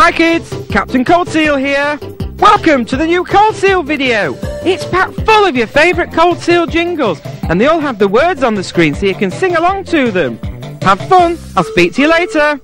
Hi kids, Captain Cold Seal here. Welcome to the new Cold Seal video. It's packed full of your favourite Cold Seal jingles, and they all have the words on the screen so you can sing along to them. Have fun. I'll speak to you later.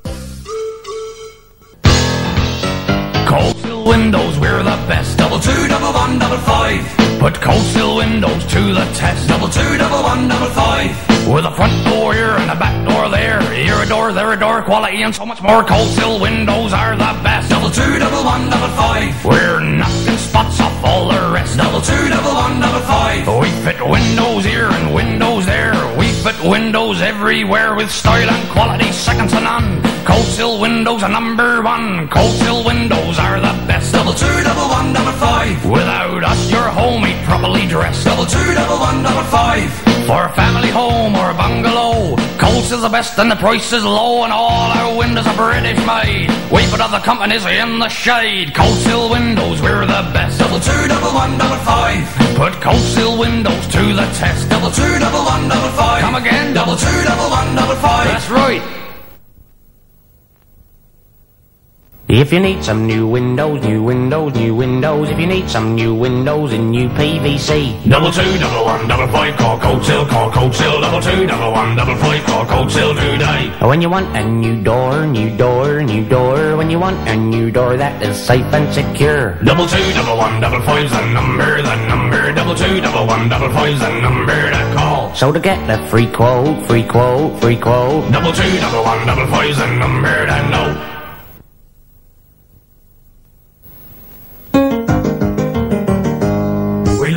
Cold Seal Windows, we're the best. Double two, double one, double five. Put Cold Seal Windows to the test. Double two, double one, double five. With a front door here and a back door there. Here a door, there a door, quality and so much more. Cold Seal Windows are the best. Double two, double one, double five. We're knocking spots off all the rest. Double two, double one, double five. We fit windows here and windows there. We fit windows everywhere with style and quality second to none. Cold Seal Windows are number one. Cold Seal Windows are the best. Double two, double one, double five. Without us, your home ain't properly dressed. Double two, double one, double five. For a family home or a bungalow, Cold Seal's the best and the price is low, and all our windows are British made. We put other companies in the shade. Cold Seal Windows, we're the best. Double two, double one, double five. Put Cold Seal Windows to the test. Double two, double one, double five. Come again. Double two, double one, double five. That's right. If you need some new windows, new windows, new windows, if you need some new windows in new PVC, Double two, double one, double five, call Cold Seal, call Cold Seal, double two, double one, double five, call Cold Seal today. when you want a new door, new door, new door, when you want a new door that is safe and secure. Double two, double one, double five's the number, the number. Double two, double one, double five's the number to call. So to get a free quote, free quote, free quote, Double two, double one, double five's the number to know.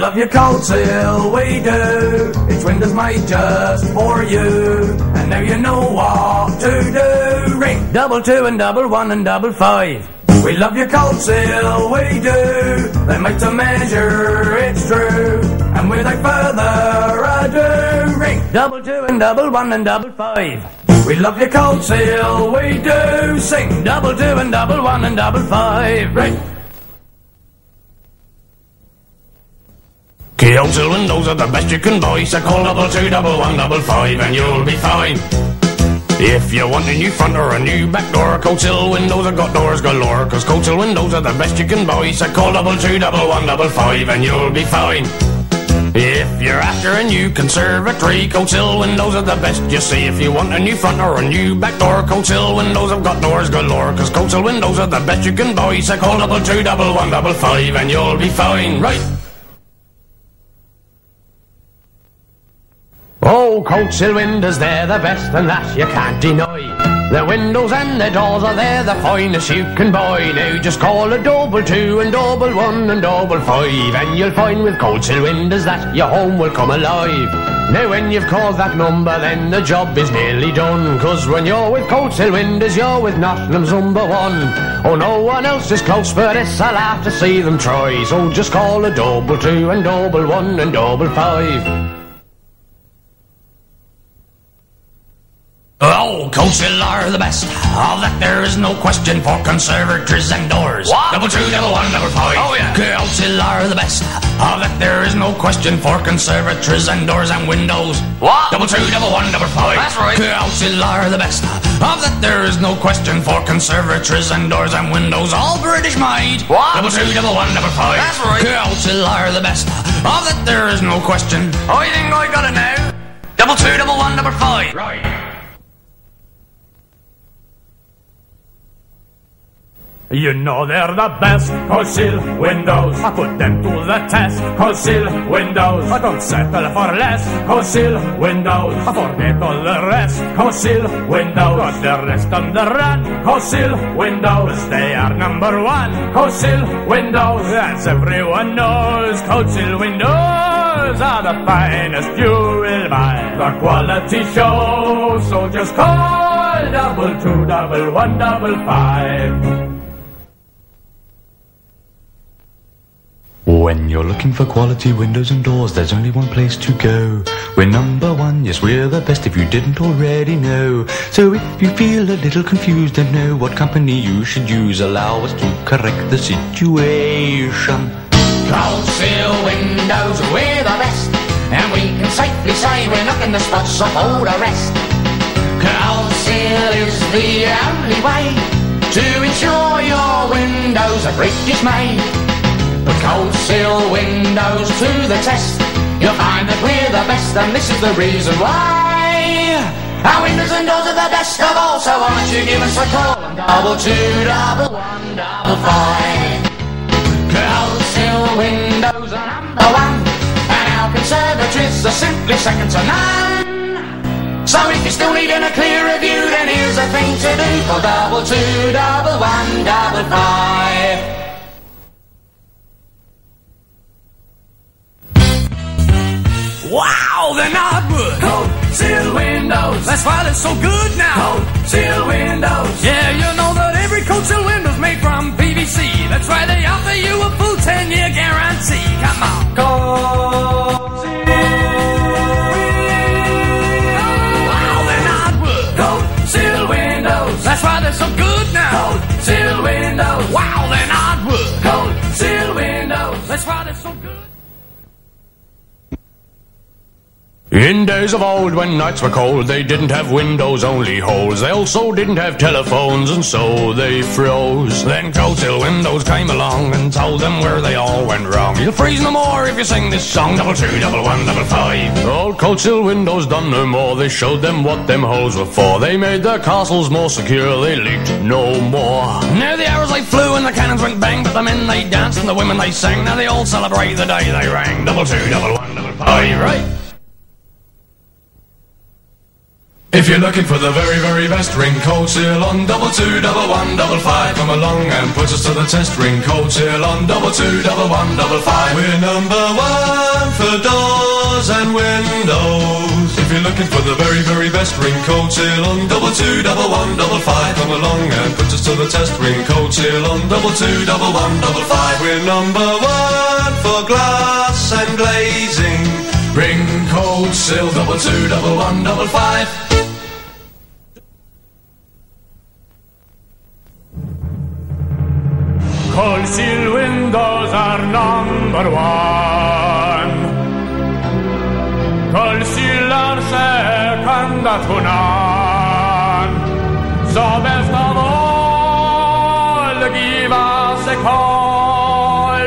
Love your cold seal, we do. Each window's made just for you. And now you know what to do. Ring double two and double one and double five. We love your cold seal, we do. They make to measure, it's true. And without further ado, ring double two and double one and double five. We love your cold seal, we do. Sing double two and double one and double five. Ring. Seal windows are the best you can buy, so call double two, double one, double five, and you'll be fine. If you want a new front or a new back door, Seal windows have got doors galore. Cause Seal windows are the best you can buy, so call double two, double one, double five, and you'll be fine. If you're after a new conservatory, Seal windows are the best you see. If you want a new front or a new back door, Seal windows have got doors galore. Cause Seal windows are the best you can buy, so call double two, double one, double five, and you'll be fine. Right. Oh, Seal windows, they're the best and that you can't deny. The windows and the doors are there, the finest you can buy. Now just call a double two and double one and double five, and you'll find with Seal windows that your home will come alive. Now when you've called that number, then the job is nearly done. Cause when you're with Seal windows, you're with Nottingham's number one. Oh, no one else is close for this, I'll have to see them try. So just call a double two and double one and double five. Oh, Cold Seal are the best. Of that there is no question for conservators and doors. What? Double two, double one, double five. Oh, yeah. Cold Seal are the best. Of that there is no question for conservators and doors and windows. What? Double two, double one, double five. That's right. Cold Seal are the best. Of that there is no question for conservators and doors and windows. All British made. What? Double two, double one, double five. That's right. Cold are the best. Of that there is no question. Oh, I think I got it now. Double two, double one, double five. Right. You know they're the best, Cold Seal windows. I put them to the test, Cold Seal windows. I don't settle for less, Cold Seal windows. I forget all the rest, Cold Seal windows. Got the rest on the run, Cold Seal windows. They are number one, Cold Seal windows. As everyone knows, Cold Seal windows are the finest you will buy. The quality shows, so just call double two, double one, double five. When you're looking for quality windows and doors, there's only one place to go. We're number one, yes, we're the best if you didn't already know. So if you feel a little confused and know what company you should use, allow us to correct the situation. Seal windows, we're the best. And we can safely say we're knocking the spots off all the rest. Seal is the only way to ensure your windows are British made. Put cold seal windows to the test. You'll find that we're the best, and this is the reason why. Our windows and doors are the best of all, so why don't you give us a call double two, double one, double five. Cold seal windows are number one, and our conservatories are simply second to none. So if you're still needing a clear review, then here's the thing to do for double two, double one, double five. Wow, they're not wood. Cold seal windows. That's why they're so good now. Cold seal windows. Yeah, you know that every cold seal window's made from PVC. That's why they offer you a full 10 year guarantee. Come on. Cold Wow, they're not wood. Cold seal windows. That's why they're so good In days of old, when nights were cold, they didn't have windows, only holes. They also didn't have telephones, and so they froze. Then Cold Seal Windows came along and told them where they all went wrong. You'll freeze no more if you sing this song. Double two, double one, double five. Old Cold Seal Windows done no more. They showed them what them holes were for. They made their castles more secure. They leaked no more. Now the arrows they flew and the cannons went bang, but the men they danced and the women they sang. Now they all celebrate the day they rang. Double two, double one, double five, right? If you're looking for the very, very best, ring Cold Seal on double two, double one, double five. Come along and put us to the test. Ring Cold Seal on double two, double one, double five. We're number one for doors and windows. If you're looking for the very, very best, ring Cold Seal on double two, double one, double five. Come along and put us to the test. Ring Cold Seal on double two, double one, double five. We're number one for glass and glazing. Ring Cold Seal double two, double one, double five. Seal windows are number one. Seal are second to none. So best of all, give us a call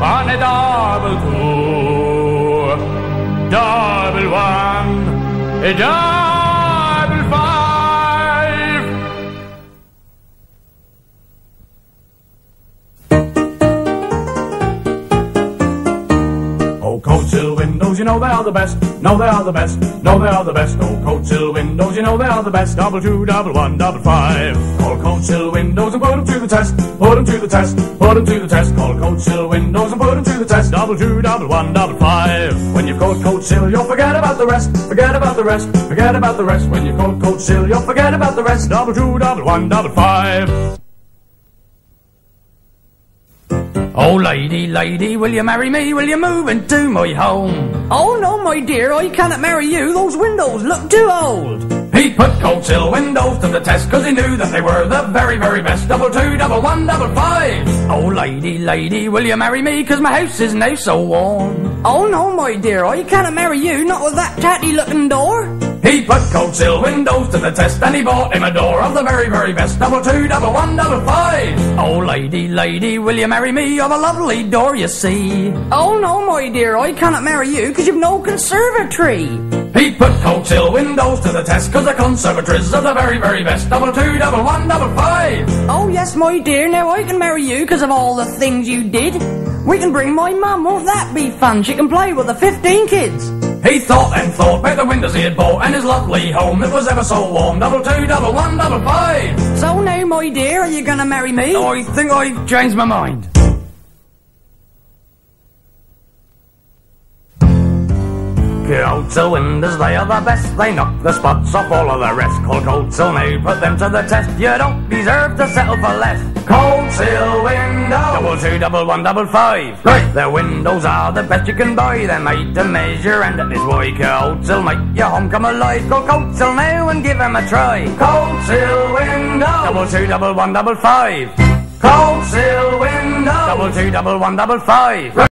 on a double two, double one, a double windows, you know they are the best. No, they are the best. No, they are the best. Oh, cold seal windows, you know they are the best. Double two, double one, double five. Call cold seal windows and put them to the test. Put them to the test. Put them to the test. Call cold seal windows and put them to the test. Double two, double one, double five. When you've called cold seal, you'll forget about the rest. Forget about the rest. Forget about the rest. When you've called cold seal, you'll forget about the rest. Double two, double one, double five. Oh, lady, lady, will you marry me? Will you move into my home? Oh no, my dear, I cannot marry you. Those windows look too old. He put cold seal windows to the test because he knew that they were the very, very best. Double two, double one, double five. Oh, lady, lady, will you marry me? Because my house is now so warm. Oh no, my dear, I cannot marry you. Not with that tatty looking door. He put cold seal windows to the test and he bought him a door of the very, very best. Double two, double one, double five. Oh, lady, lady, will you marry me? I've a lovely door, you see. Oh no, my dear, I cannot marry you because you've no conservatory. He put cold seal windows to the test because the conservatories are the very, very best. Double two, double one, double five. Oh yes, my dear, now I can marry you because of all the things you did. We can bring my mum, won't that be fun? She can play with the 15 kids. He thought and thought about the windows he had bought and his lovely home. that was ever so warm. Double two, double one, double five. So now, my dear, are you gonna marry me? I think I've changed my mind. Cold Seal windows, they are the best. They knock the spots off all of the rest. Call cold seal now, put them to the test. You don't deserve to settle for less. Cold Seal windows, double two, double one, double five. Right, their windows are the best you can buy. They're made to measure, and that is why cold seal make your home come alive. Call cold seal now and give them a try. Cold Seal windows, double two, double one, double five. Cold sill windows, double two, double one, double five.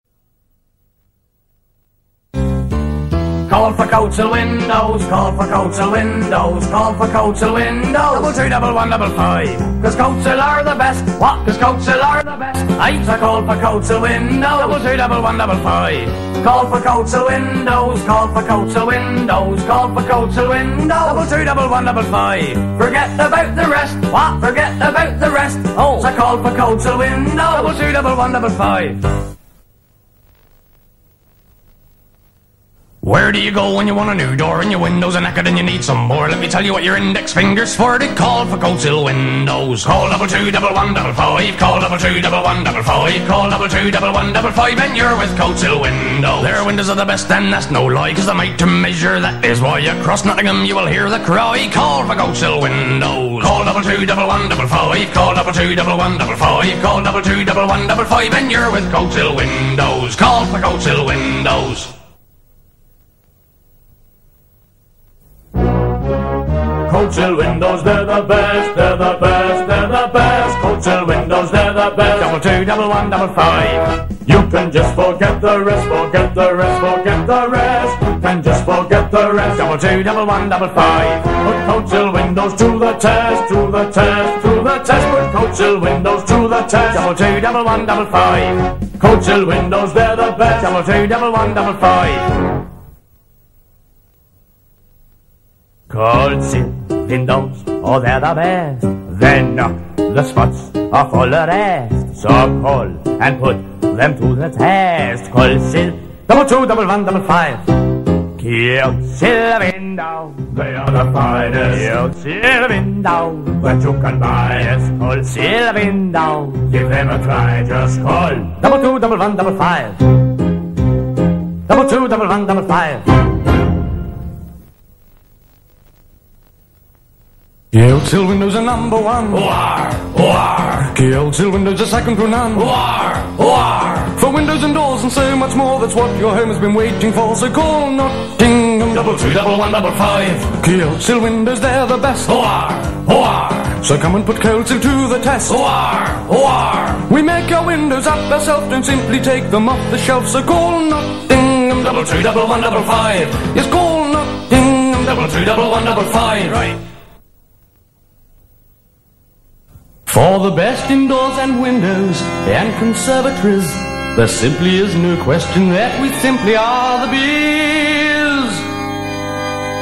Call for Cold Seal windows, call for Cold Seal windows, call for Cold Seal windows. Double two, double one, double five. Cause Cold Seal are the best. What? Cause Cold Seal are the best. I call for Cold Seal windows. Double two, double one, double five. Call for Cold Seal windows, call for Cold Seal windows, call for Cold Seal windows. Double two, double one, double five. Forget about the rest. What? Forget about the rest. Oh, so call for Cold Seal windows. Double two, double one, double five. Where do you go when you want a new door and your windows are knackered and you need some more? Let me tell you what your index fingers for. They call for Cold Seal windows. Call double two, double one, double five. Call double two, double one, double five. Call double two, double one, double five, and you're with Cold Seal windows. Their windows are the best, and that's no lie, cause they're made to measure. That is why across Nottingham you will hear the cry. Call for Cold Seal windows. Call double two, double one, double five. Call double two, double one, double five. Call double two, double one, double five, and you're with Cold Seal windows. Call for Cold Seal windows. Cold Seal windows, they're the best, they're the best, they're the best. Cold Seal windows, they're the best. Double two, double one, double five. You can just forget the rest, forget the rest, forget the rest. You can just forget the rest. Double two, double one, double five. Put Cold Seal windows to the test, to the test, to the test. Put Cold Seal windows to the test. Double two, double one, double five. Cold Seal windows, they're the best. Double two, double one, double five. Cold Seal windows, oh they're the best. Then uh, the spots are full of rest. So call and put them to the test. Cold Seal, double two, double one, double five. Cold Seal window, They are the finest Cold Seal window. that you can buy. Yes, Cold Seal window. Give them a try, just call. Double two, double one, double five. Double two, double one, double five. Cold Seal windows are number one. War, war, Cold Seal windows are second to none. war, war. For windows and doors and so much more, that's what your home has been waiting for. So call Nottingham. Double two, double one, double five. Cold Seal windows, they're the best. War, war, So come and put Cold Seal to the test. war, war. We make our windows up ourselves, don't simply take them off the shelf. So call Nottingham. Double two, double one, double five. Yes, call Nottingham. Double two, double one, double five. Right. For the best indoors and windows and conservatories, there simply is no question that we simply are the biz.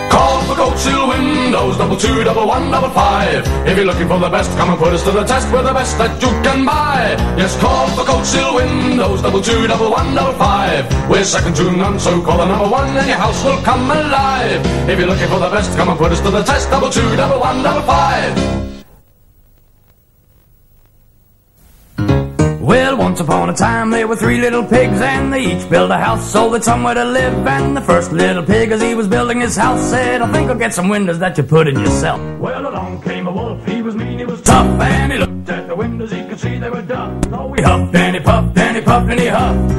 Call for Cold Seal windows, double two, double one, double five. If you're looking for the best, come and put us to the test. We're the best that you can buy. Yes, call for Cold Seal windows, double two, double one, double five. We're second to none, so call the number one and your house will come alive. If you're looking for the best, come and put us to the test. Double two, double one, double five. Once upon a time there were three little pigs and they each built a house so that somewhere to live. And the first little pig, as he was building his house, said, I think I'll get some windows that you put in yourself. Well, along came a wolf. He was mean, he was tough, and he looked at the windows. He could see they were done. So he huffed and he puffed and he puffed and he huffed.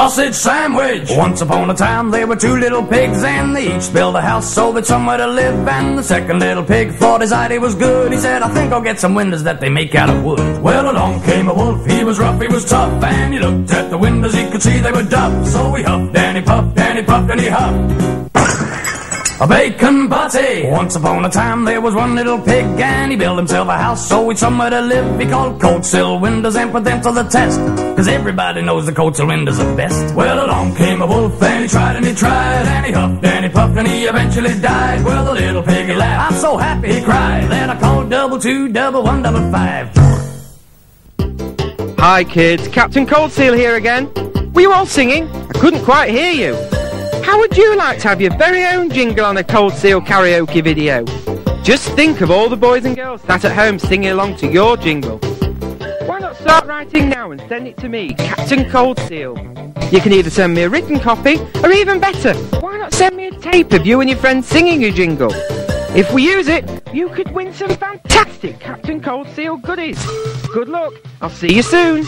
Sausage sandwich! Once upon a time there were two little pigs and they each built a house so that somewhere to live. And the second little pig thought his idea was good. He said, I think I'll get some windows that they make out of wood. Well, along came a wolf. He was rough, he was tough, and he looked at the windows. He could see they were duff. So he huffed and he puffed and he puffed and he huffed. A bacon butty! Once upon a time there was one little pig and he built himself a house so he'd somewhere to live. He called Cold Seal windows and put them to the test. Cause everybody knows the Cold Seal windows are best. Well, along came a wolf and he tried and he tried and he huffed and he puffed and he eventually died. Well, the little pig laughed. I'm so happy he cried. Then I called double two, double one, double five. Hi kids, Captain Cold Seal here again. Were you all singing? I couldn't quite hear you. How would you like to have your very own jingle on a Cold Seal karaoke video? Just think of all the boys and girls sat at home singing along to your jingle. Why not start writing now and send it to me, Captain Cold Seal? You can either send me a written copy, or even better, why not send me a tape of you and your friends singing your jingle? If we use it, you could win some fantastic Captain Cold Seal goodies. Good luck. I'll see you soon.